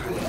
Dragon.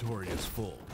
Inventory is full.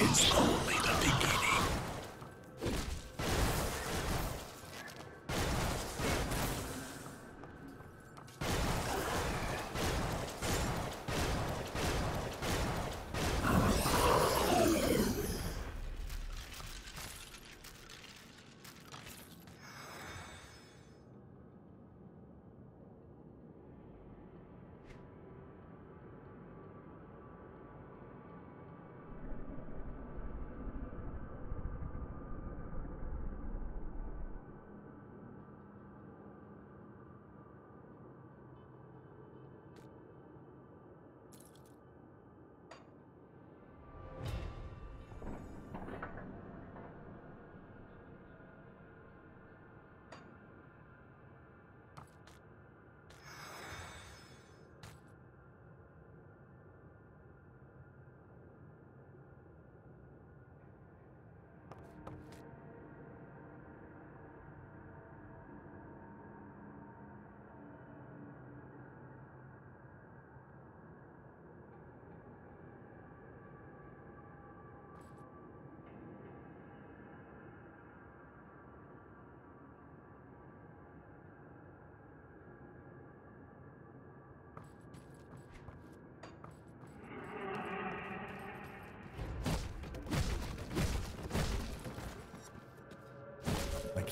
is over.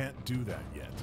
can't do that yet.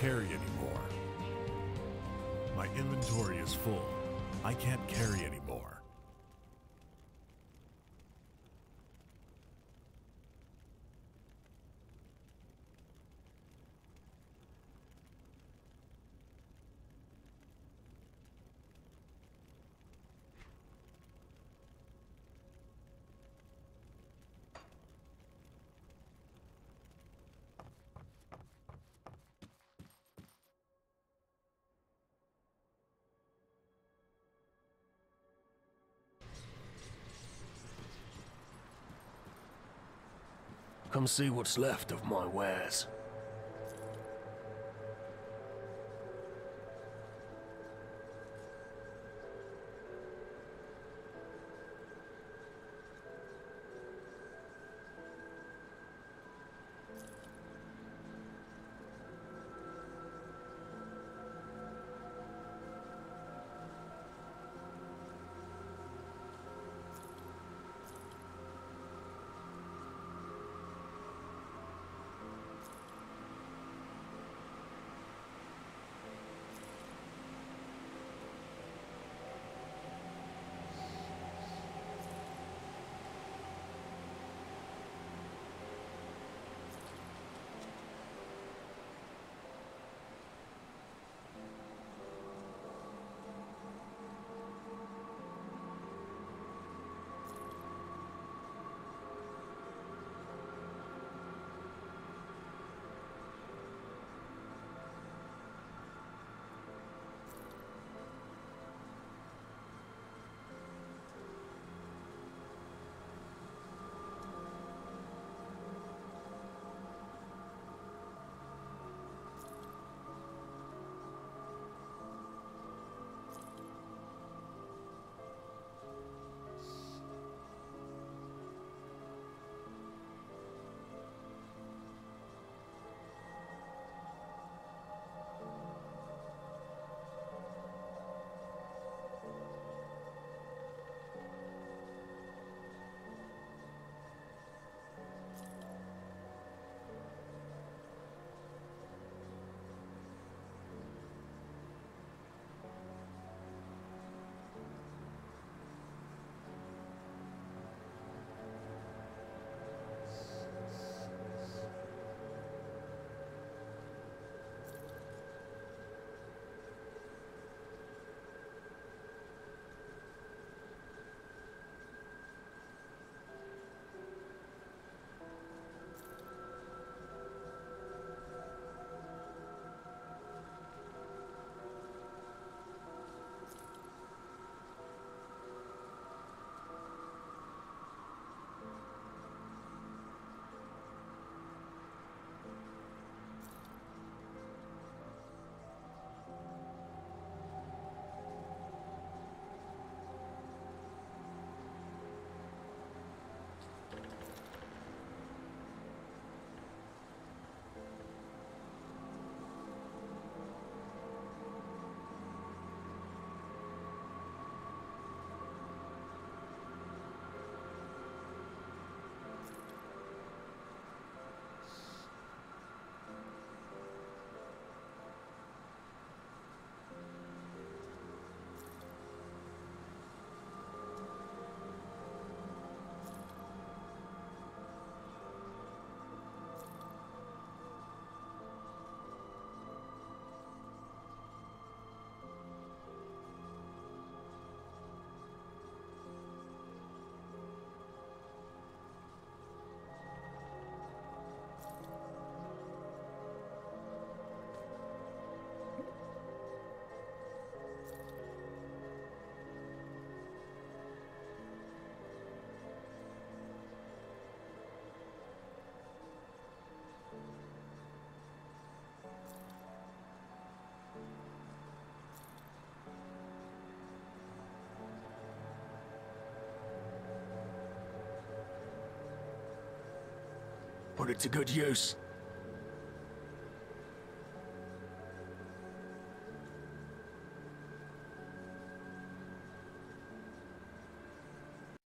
Carry anymore. My inventory is full. I can't carry anymore. Come see what's left of my wares. Put it to good use.